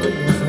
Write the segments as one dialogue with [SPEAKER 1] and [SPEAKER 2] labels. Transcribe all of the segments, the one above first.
[SPEAKER 1] มัน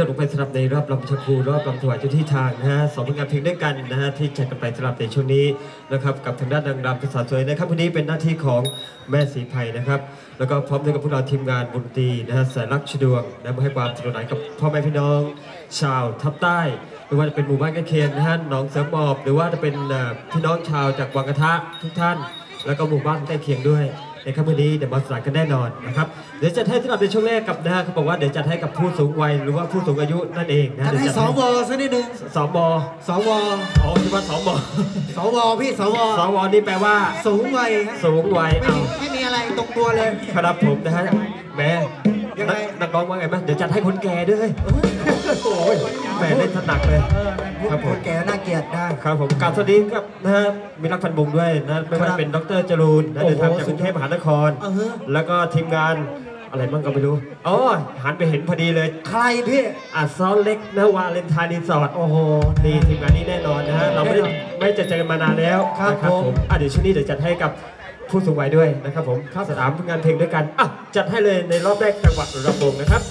[SPEAKER 1] นะครับผม
[SPEAKER 2] จ
[SPEAKER 3] ดลงไปสำหรับในรอบลำชะคูรอบลำถวายเจ้าที่ทางนะฮะสองผลงานเพลงด้วยกันนะฮะที่จัดกันไปสำหรับในช่วงนี้นะครับกับทางด้านนางรำภาษาสวยนะครับวันนี้เป็นหน้าที่ของแม่ศรีไพรนะครับ แล้วก็พร้อมด้วยกับพวกเราทีมงานดนตรีนะฮะสายรักชดวงนะมาให้ความสนุกสนานกับพ่อแม่พี่น้อง ชาวทับใต้ไม่ว่าจะเป็นหมู่บ้านใกล้เคียงนะฮะหนองเสือหมอบ หรือว่าจะเป็นพี่น้องชาวจากวังกระทะทุกท่าน แล้วก็หมู่บ้านใกล้เคียงด้วย ในค่ำวันนี้เดี๋ยวมาสานกันแน่นอนนะครับเดี๋ยวจัดให้สำหรับในช่วงแรกกับนะฮะเขาบอกว่าเดี๋ยวจัดให้กับผู้สูงวัยหรือว่าผู้สูงอายุนั่นเองนะ
[SPEAKER 4] จัดให้
[SPEAKER 3] เดี๋ยว
[SPEAKER 4] สวสักนิดนึง
[SPEAKER 3] สบ
[SPEAKER 4] สว
[SPEAKER 3] อ๋อคือว่าสบ
[SPEAKER 4] สวพี่สว
[SPEAKER 3] สวนี่แปลว่า
[SPEAKER 4] สูงวัยฮะ
[SPEAKER 3] สูงวัย
[SPEAKER 4] ไม่
[SPEAKER 3] เอา
[SPEAKER 4] มีไม่มีอะไรตรงตัวเลย
[SPEAKER 3] ครับผมนะฮะแหม่
[SPEAKER 4] ยังไง
[SPEAKER 3] นักร้องว่าไงไหมเดี๋ยวจัดให้คนแก่ด้วยโอ้ยแหม่เล่นถนัดเลย
[SPEAKER 4] เออพูด
[SPEAKER 3] ครับผม
[SPEAKER 4] คนแก่น่าเกลียดได้
[SPEAKER 3] ครับผมกรารสวัสดีครับนะฮะมีรักพันบุงด้วยนะไม่ว่า
[SPEAKER 4] ครับ
[SPEAKER 3] จะเป็นดรจรูนนะ
[SPEAKER 4] โอ้
[SPEAKER 3] เดิน
[SPEAKER 4] โห
[SPEAKER 3] ทางจากกรุงเทพมหานคร
[SPEAKER 4] อ่าฮะ
[SPEAKER 3] แล้วก็ทีมงานอะไรบ้างก็ไม่รู้อ๋อหันไปเห็นพอดีเลย
[SPEAKER 4] ใครพี่
[SPEAKER 3] อาซอนเล็กนะวาเลนไทน์รีสอร์ท
[SPEAKER 4] โอ้โห
[SPEAKER 3] นี่ทีมงานนี้แน่นอนนะฮะเราไม่ได้
[SPEAKER 4] แน่นอน
[SPEAKER 3] ไม่จะเจอกันมานานแล้ว
[SPEAKER 4] ครับ
[SPEAKER 3] นะ
[SPEAKER 4] ผม
[SPEAKER 3] อะเดี๋ยวช่วงนี้เดี๋ยวจัดให้กับ ผู้สูงวัยด้วยนะครับผมสนามงานเพลงด้วยกันอะจัดให้เลยในรอบแรกจังหวัดระบงนะครับ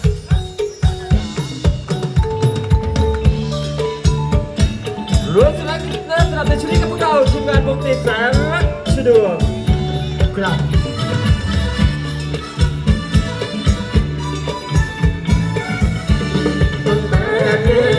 [SPEAKER 3] รวมสลายกิจนะสำหรับในช่วงนี้กับพวกเราทีมงานวงติแสนรักสะดวก
[SPEAKER 4] ครับ
[SPEAKER 1] ตาเยืนตั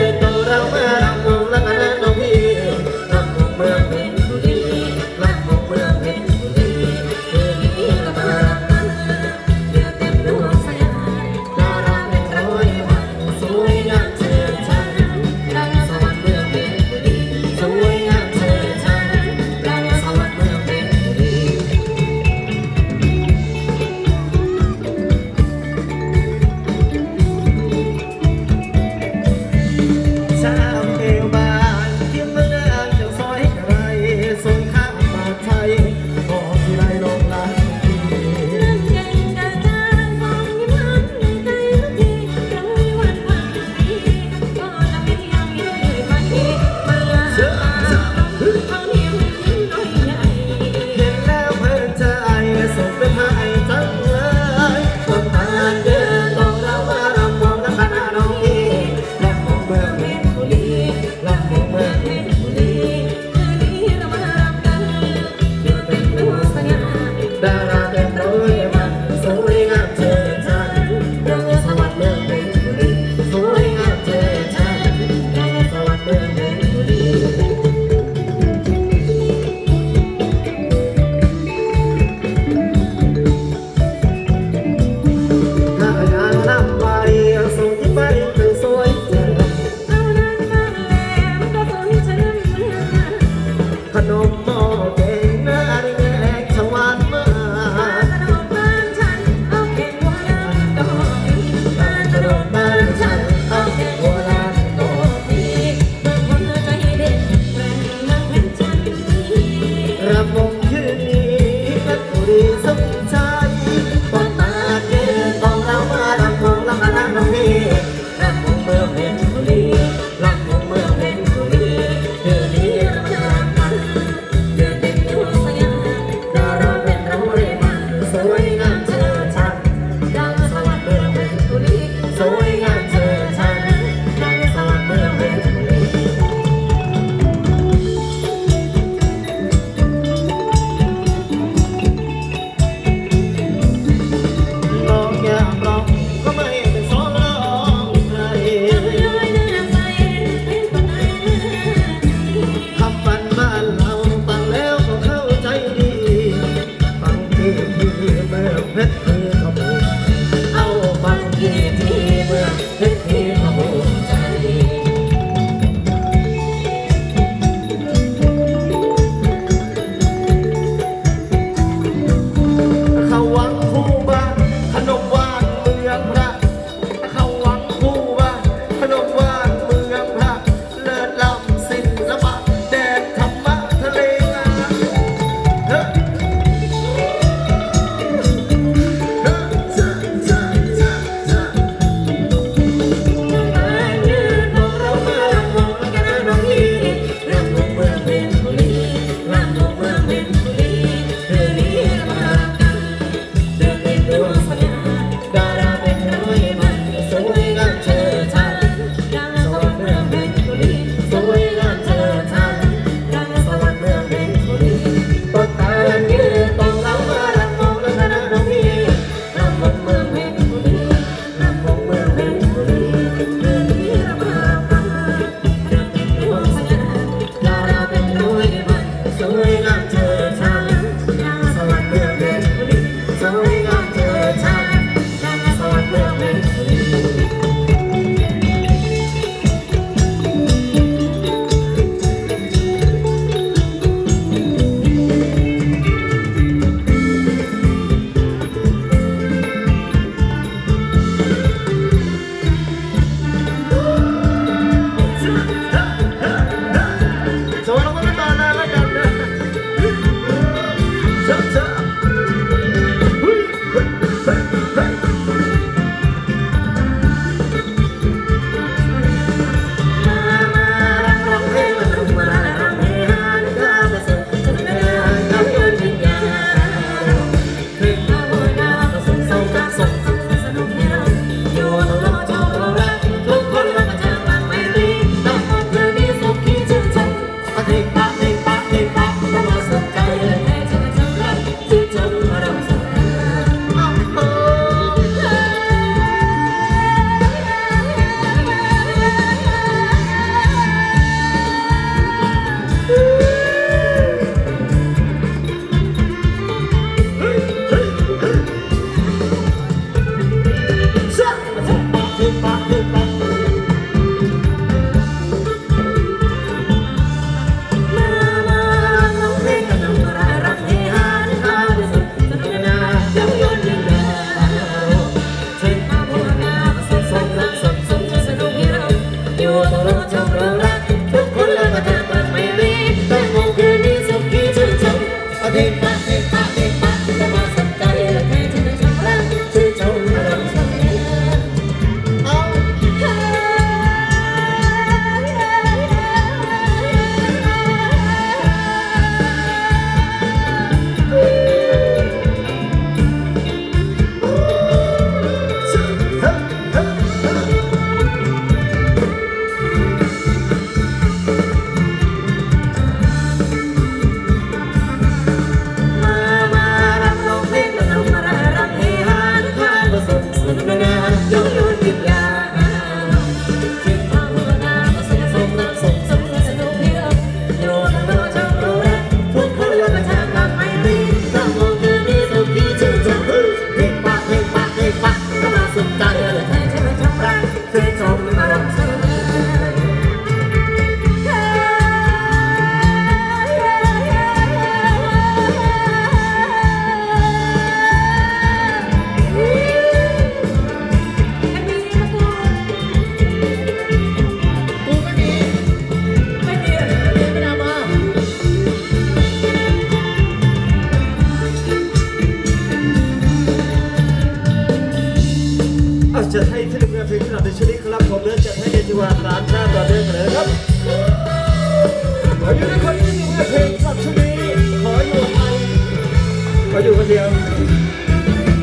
[SPEAKER 1] อยู่คนเดีย
[SPEAKER 4] ว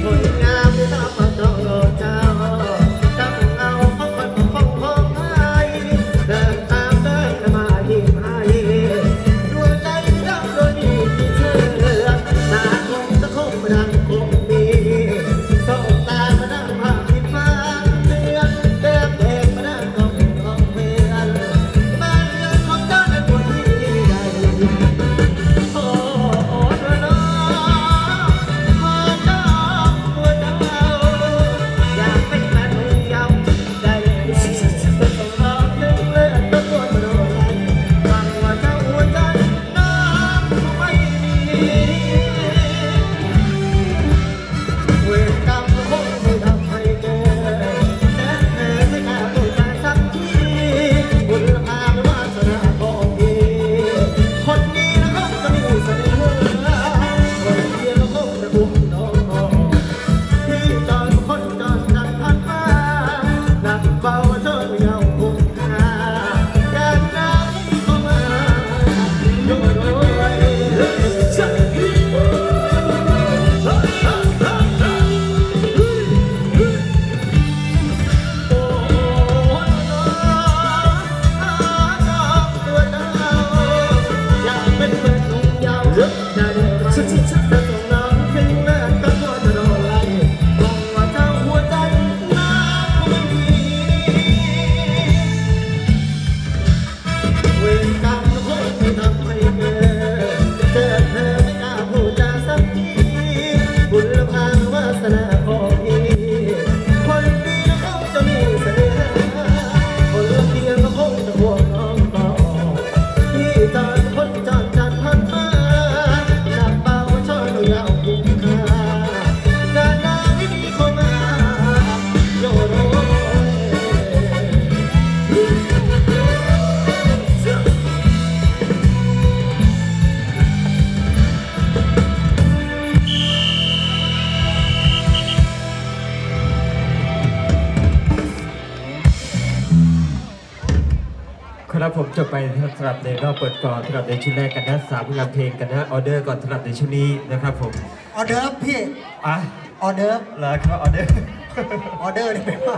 [SPEAKER 1] คนงาม
[SPEAKER 4] ไม่ต้อมา
[SPEAKER 1] จอ
[SPEAKER 4] จบ
[SPEAKER 3] ไปสำหรับในรอบเปิดก่อนสำหรับในชุดแรกกันนะสามงานเพลงกันนะออเดิร์ฟก่อนสำหรับในชุดนี้นะครับผม
[SPEAKER 4] ออเดิร์ฟพี่
[SPEAKER 3] อะ
[SPEAKER 4] ออเดิร์ฟ
[SPEAKER 3] แล้วครับออเดิร์ฟ
[SPEAKER 4] ออเดิร์ฟนี่แปลว่า